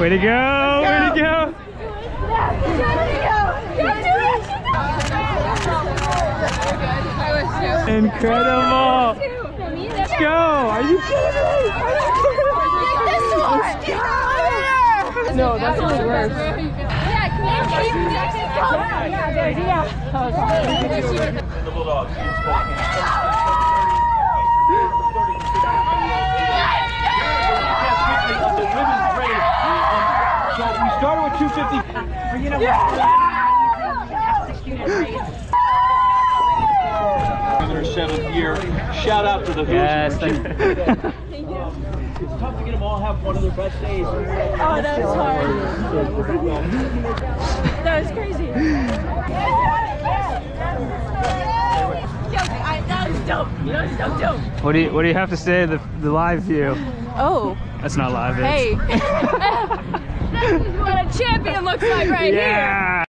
Way to go! Way to go! Incredible! Let's go! Are you kidding me? No, that's really worse. The Bulldogs. Of So we started with 250. You know, yeah. In their seventh year. Shout out to the Hoosiers. Yes, thank you. It's tough to get them all have one of their best days. Oh, that was hard. That was crazy. That was dope. You know, so dope. What do you What do you have to say to the, the live view? Oh, That's not live. is hey. this is what a champion looks like right here. Yeah.